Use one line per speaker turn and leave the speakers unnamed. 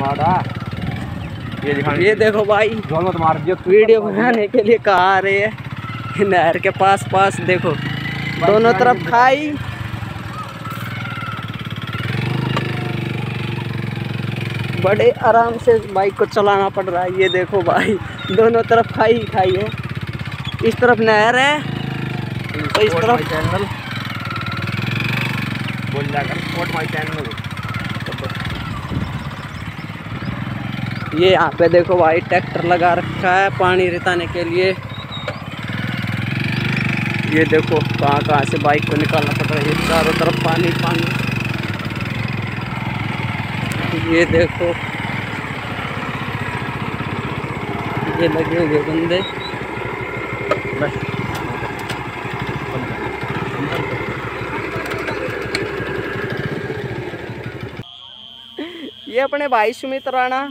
तुम्हारा। ये दिखाने
ये देखो भाई
मार दियो
वीडियो बनाने के लिए कहाँ आ रहे हैं। नहर के पास पास देखो दोनों तरफ़ खाई। बड़े आराम से बाइक को चलाना पड़ रहा है ये देखो भाई दोनों तरफ़ खाई ही खाई है। इस तरफ़ नहर है तो इस तरफ़
चैनल बोल जाकर माय चैनल
ये यहाँ पे देखो भाई, ट्रैक्टर लगा रखा है पानी रिताने के लिए। ये देखो कहाँ कहाँ से बाइक को निकालना पड़ रहा है चारों तरफ़ पानी पानी। ये देखो। ये लगे हुए बंदे। ये अपने भाई सुमित राणा।